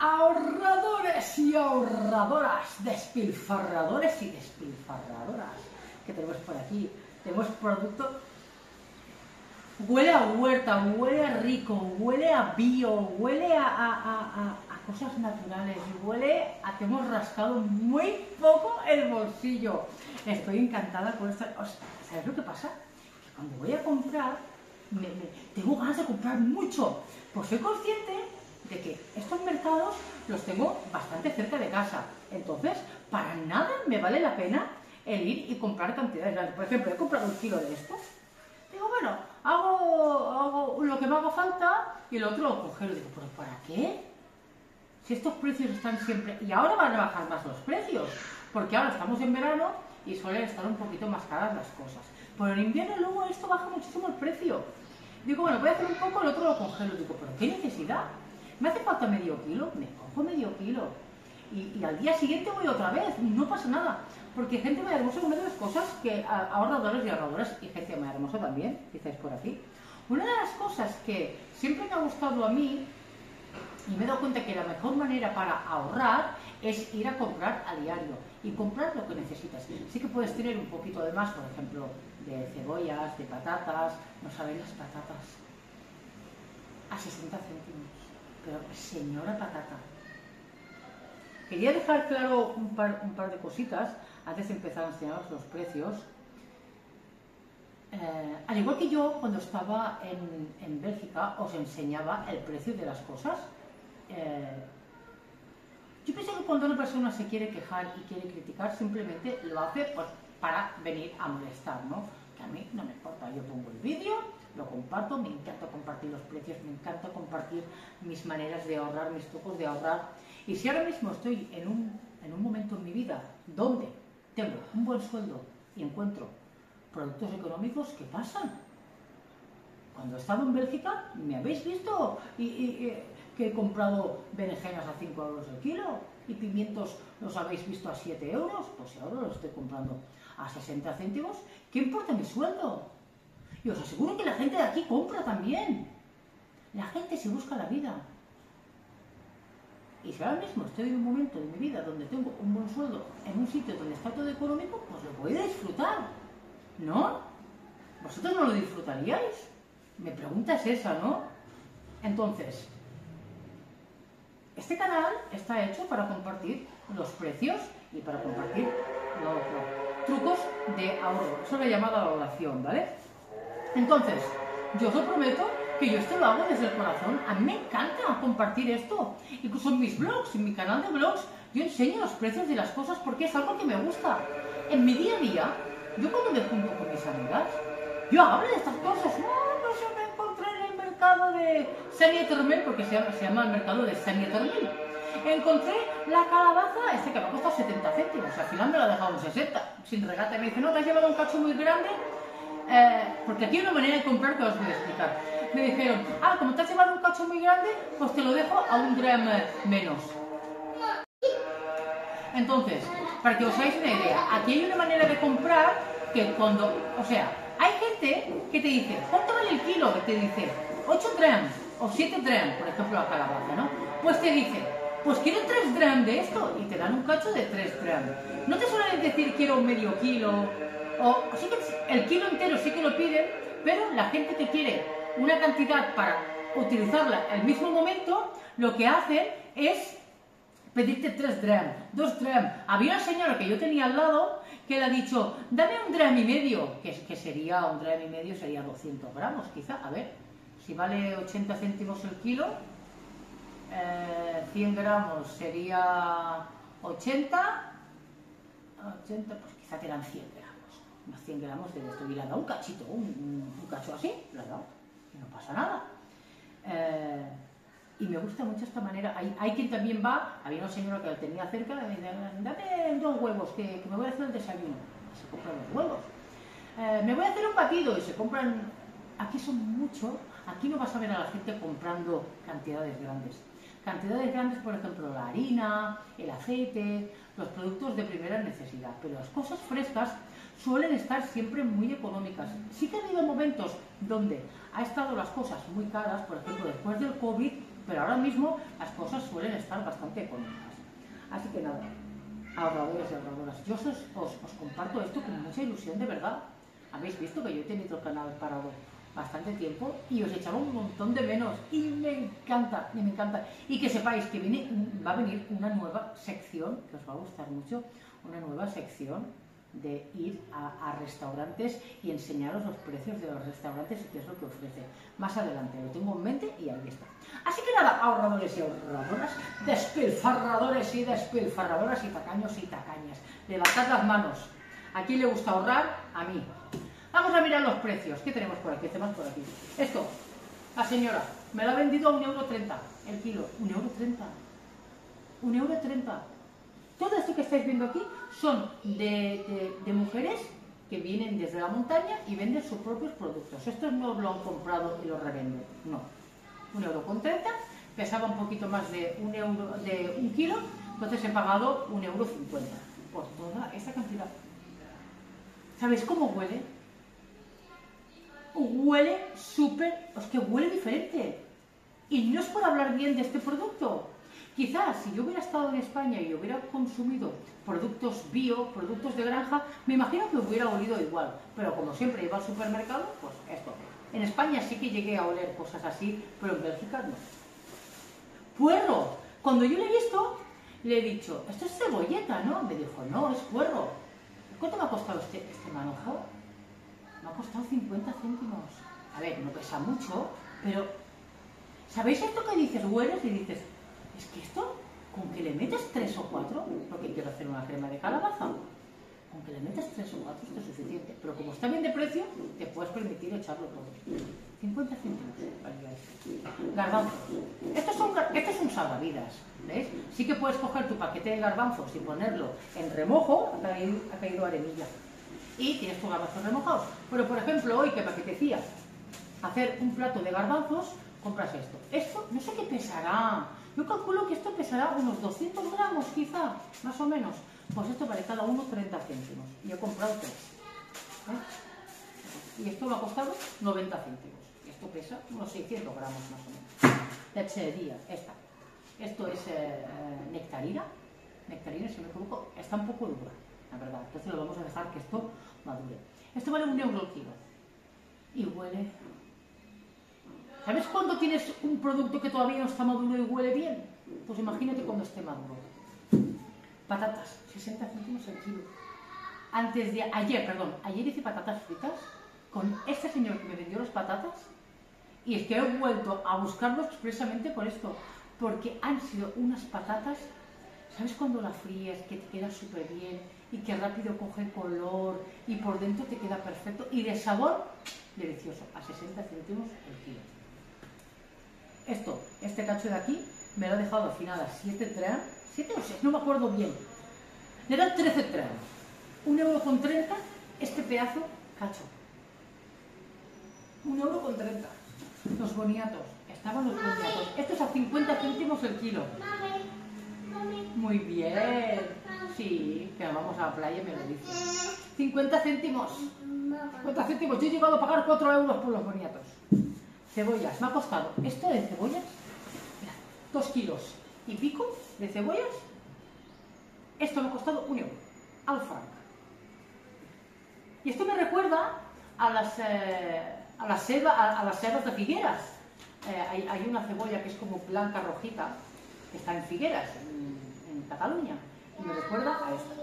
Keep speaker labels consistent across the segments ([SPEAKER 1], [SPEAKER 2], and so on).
[SPEAKER 1] ahorradores y ahorradoras, despilfarradores y despilfarradoras que tenemos por aquí. Tenemos producto, huele a huerta, huele a rico, huele a bio, huele a, cosas naturales, huele a que hemos rascado muy poco el bolsillo. Estoy encantada con esto. ¿Sabes lo que pasa? Que cuando voy a comprar, tengo ganas de comprar mucho. Pues soy consciente de que estos mercados los tengo bastante cerca de casa. Entonces, para nada me vale la pena el ir y comprar cantidades grandes. Por ejemplo, he comprado un kilo de esto. Digo, bueno, hago, lo que me haga falta y el otro lo congelo. Digo, ¿pero para qué? Si estos precios están siempre... Y ahora van a bajar más los precios, porque ahora estamos en verano y suelen estar un poquito más caras las cosas. Pero en invierno luego esto baja muchísimo el precio. Digo, bueno, voy a hacer un poco, el otro lo congelo. Digo, ¿pero qué necesidad? ¿Me hace falta medio kilo? Me cojo medio kilo. Y, al día siguiente voy otra vez, no pasa nada. Porque gente muy hermosa come las cosas que ahorradores y ahorradoras, y gente muy hermosa también, estáis por aquí. Una de las cosas que siempre me ha gustado a mí, y me he dado cuenta que la mejor manera para ahorrar es ir a comprar a diario y comprar lo que necesitas. Sí que puedes tener un poquito de más, por ejemplo, de cebollas, de patatas, no saben las patatas, a 60 céntimos. Pero señora patata. Quería dejar claro un par, un par de cositas antes de empezar a enseñaros los precios. Eh, al igual que yo, cuando estaba en, Bélgica, os enseñaba el precio de las cosas. Eh, yo pienso que cuando una persona se quiere quejar y quiere criticar, simplemente lo hace pues, para venir a molestar, ¿no? Que a mí no me importa, yo pongo el vídeo, lo comparto, me encanta compartir los precios, me encanta compartir mis maneras de ahorrar, mis trucos de ahorrar. Y si ahora mismo estoy en un, en un momento en mi vida donde tengo un buen sueldo y encuentro productos económicos, ¿qué pasan? Cuando he estado en Bélgica, ¿me habéis visto? Y, que he comprado berenjenas a 5 euros el kilo y pimientos los habéis visto a 7 euros, pues ahora los estoy comprando a 60 céntimos, ¿qué importa mi sueldo? Y os aseguro que la gente de aquí compra también. La gente se busca la vida. Y si ahora mismo estoy en un momento de mi vida donde tengo un buen sueldo en un sitio donde está todo económico, pues lo voy a disfrutar. ¿No? ¿Vosotros no lo disfrutaríais? Mi pregunta es esa, ¿no? Entonces, este canal está hecho para compartir los precios y para compartir los, trucos de ahorro. Eso lo he llamado la oración, ¿vale? Entonces, yo os lo prometo que yo esto lo hago desde el corazón. A mí me encanta compartir esto. Incluso en mis blogs, en mi canal de blogs, yo enseño los precios de las cosas porque es algo que me gusta. En mi día a día, yo cuando me junto con mis amigas, yo hablo de estas cosas. No, no se me encontré en el mercado de Saint porque se llama, el mercado de Saint Encontré la calabaza, este que me ha costado 70 céntimos. Al final me lo ha dejado en 60. Sin regate me dice, no, te has llevado un cacho muy grande eh, porque aquí hay una manera de comprar que os voy a explicar. Me dijeron, ah, como te has llevado un cacho muy grande, pues te lo dejo a un gram menos. Entonces, para que os hagáis una idea, aquí hay una manera de comprar que cuando, o sea, hay gente que te dice, ¿cuánto vale el kilo? Que te dice, 8 grams o 7 grams, por ejemplo, la calabaza, ¿no? Pues te dice, pues quiero 3 grams de esto y te dan un cacho de 3 grams. No te suelen decir quiero medio kilo o sí que el kilo entero sí que lo piden, pero la gente que quiere una cantidad para utilizarla el mismo momento, lo que hacen es pedirte 3 drams, 2 drams. Había una señora que yo tenía al lado que le ha dicho, dame un dram y medio, que, que sería un dram y medio, sería 200 gramos quizá, a ver, si vale 80 céntimos el kilo, 100 eh, gramos sería 80, 80, pues quizá te dan 100 gramos unos 100 gramos de esto y le ha dado un cachito, un, cacho así, le ha dado, y no pasa nada. Eh, y me gusta mucho esta manera. Hay, hay, quien también va, había una señora que la tenía cerca, le dice, dame dos huevos, que, me voy a hacer el desayuno. Se compran los huevos. Eh, me voy a hacer un batido y se compran... Aquí son mucho, aquí no vas a ver a la gente comprando cantidades grandes. Cantidades grandes, por ejemplo, la harina, el aceite, los productos de primera necesidad. Pero las cosas frescas suelen estar siempre muy económicas. Sí que ha habido momentos donde ha estado las cosas muy caras, por ejemplo, después del COVID, pero ahora mismo las cosas suelen estar bastante económicas. Así que nada, ahorradores y ahorradoras, yo os, os comparto esto con mucha ilusión de verdad. Habéis visto que yo he tenido el canal parado bastante tiempo y os echaba un montón de menos y me encanta, me encanta. Y que sepáis que viene, va a venir una nueva sección que os va a gustar mucho, una nueva sección de ir a, restaurantes y enseñaros los precios de los restaurantes y qué es lo que ofrece. Más adelante lo tengo en mente y ahí está. Así que nada, ahorradores y ahorradoras, despilfarradores y despilfarradoras y tacaños y tacañas. Levantad las manos. ¿A quién le gusta ahorrar? A mí. Vamos a mirar los precios. ¿Qué tenemos por aquí? ¿Qué tenemos por aquí? Esto, la señora, me lo ha vendido a 1,30€ el kilo. 1,30€. 1,30€. Todo esto que estáis viendo aquí son de, mujeres que vienen desde la montaña y venden sus propios productos. Estos no lo han comprado y lo revenden, no. 1,30€, pesaba un poquito más de un, euro, de un kilo, entonces he pagado 1,50€ por toda esta cantidad. ¿Sabéis cómo huele? huele súper, es que huele diferente. Y no es por hablar bien de este producto. Quizás si yo hubiera estado en España y hubiera consumido productos bio, productos de granja, me imagino que hubiera olido igual. Pero como siempre iba al supermercado, pues esto. En España sí que llegué a oler cosas así, pero en Bélgica no. Puerro. Cuando yo le he visto, le he dicho, esto es cebolleta, ¿no? Me dijo, no, es puerro. ¿Cuánto me ha costado este, este manojo? me ha costado 50 céntimos. A ver, no pesa mucho, pero ¿sabéis esto que dices? Hueles y dices, es que esto, con que le metes tres o cuatro, porque quiero hacer una crema de calabaza, con que le metes tres o cuatro esto es suficiente. Pero como está bien de precio, te puedes permitir echarlo todo. 50 céntimos Garbanzos. Esto es un, salvavidas. ¿Ves? Sí que puedes coger tu paquete de garbanzos y ponerlo en remojo, ha caído, ha arenilla y tienes tus garbanzos remojados. Pero, por ejemplo, hoy que me apetecía hacer un plato de garbanzos, compras esto. Esto, no sé qué pesará. Yo calculo que esto pesará unos 200 gramos, quizá, más o menos. Pues esto vale cada uno 30 céntimos. Y he comprado tres. ¿Eh? Y esto me ha costado 90 céntimos. Esto pesa unos 600 gramos más o menos. Lechería, esta. Esto es eh, eh, nectarina. Nectarina, si me equivoco, está un poco dura, la verdad. Entonces lo vamos a dejar que esto madure. Esto vale un euro el kilo. Y huele... ¿Sabes cuándo tienes un producto que todavía no está maduro y huele bien? Pues imagínate cuando esté maduro. Patatas, 60 céntimos el kilo. Antes de... Ayer, perdón, ayer hice patatas fritas con este señor que me vendió las patatas y es que he vuelto a buscarlo expresamente por esto, porque han sido unas patatas, ¿sabes cuando las fríes, que te queda súper bien, y que rápido coge color y por dentro te queda perfecto y de sabor delicioso, a 60 céntimos el kilo. Esto, este cacho de aquí, me lo ha dejado al final a 7 tran, 7 o 6, no me acuerdo bien. Le dan 13 tran, 1 euro con 30, este pedazo cacho. 1 euro con 30. Los boniatos, estaban los boniatos. Esto es a 50 céntimos el kilo. Muy bien. Sí, pero vamos a la playa y me lo dice. 50 céntimos. 50 céntimos. Yo he llegado a pagar 4 euros por los boniatos. Cebollas. Me ha costado esto de cebollas. 2 kilos y pico de cebollas. Esto me ha costado un euro. Al franc. Y esto me recuerda a las, eh, a las, a, las sebas de Figueras. Eh, hay, una cebolla que es como blanca rojita, que está en Figueras, en Cataluña me recuerda a esta.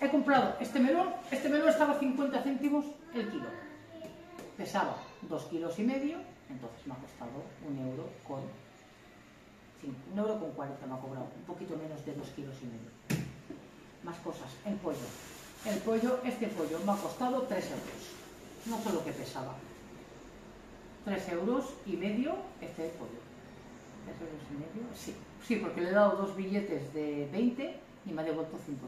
[SPEAKER 1] He comprado este melón, este melón estaba a 50 céntimos el kilo. Pesaba 2 kilos y medio, entonces me ha costado un euro con un euro con 40 me ha cobrado, un poquito menos de 2 kilos y medio. Más cosas, el pollo. El pollo, este pollo me ha costado 3 euros. No sé lo que pesaba. 3 euros y medio este pollo. 3 euros y medio, sí. Sí, porque le he dado dos billetes de 20 y me ha devuelto 5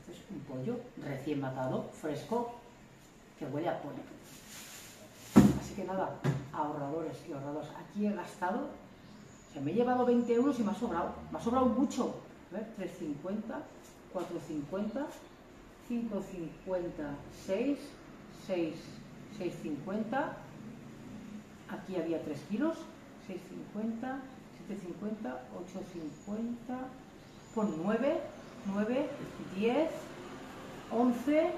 [SPEAKER 1] Entonces, un pollo recién matado, fresco, que huele a pollo. Que nada, ahorradores y ahorradores. Aquí he gastado, o sea, me he llevado 20 euros y me ha sobrado. Me ha sobrado mucho. A ver, 3,50, 4,50, 5,50, 6, 6, 6,50. Aquí había 3 kilos, 6,50, 7,50, 8,50, pon 9, 9, 10, 11,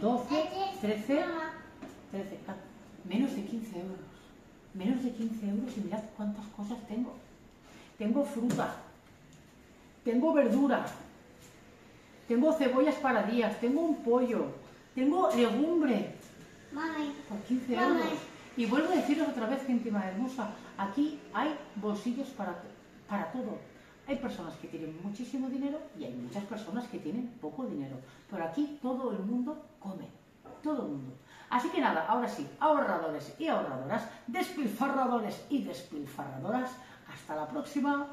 [SPEAKER 1] 12, 13, 13, ah, menos de 15 euros. Menos de 15 euros y mirad cuántas cosas tengo. Tengo fruta, tengo verdura, tengo cebollas para días, tengo un pollo, tengo legumbre
[SPEAKER 2] Mami.
[SPEAKER 1] por 15
[SPEAKER 2] Mami.
[SPEAKER 1] euros. Y vuelvo a deciros otra vez, gente hermosa, aquí hay bolsillos para, para todo. Hay personas que tienen muchísimo dinero y hay muchas personas que tienen poco dinero. Pero aquí todo el mundo come, todo el mundo. Así que nada, ahora sí, ahorradores y ahorradoras, despilfarradores y despilfarradoras, hasta la próxima.